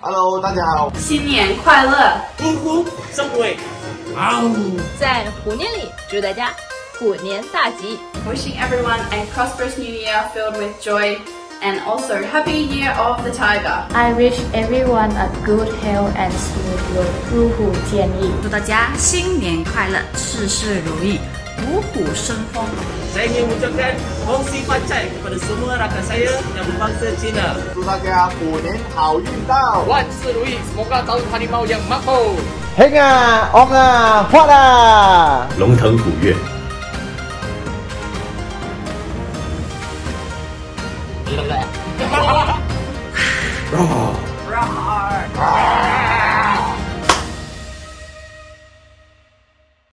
Hello，大家好，新年快乐！虎虎生威，嗷！在虎年里，祝大家虎年大吉！Wishing everyone a prosperous new year filled with joy and also happy year of the tiger. I wish everyone a good health and smooth road. 如虎添翼，祝大家新年快乐，事事如意，buku buku Shengfeng. Saya ingin mengucapkan Hong Si Fan Chai kepada semua rakan saya yang berbangsa Cina. Semoga Punen Hao Yun Dao. Wan Si Rui, semoga tahun harimau yang makmur. Heng ah, ong ah, huat ah. Long Teng Gu Yue. Raw. Raw. Raw.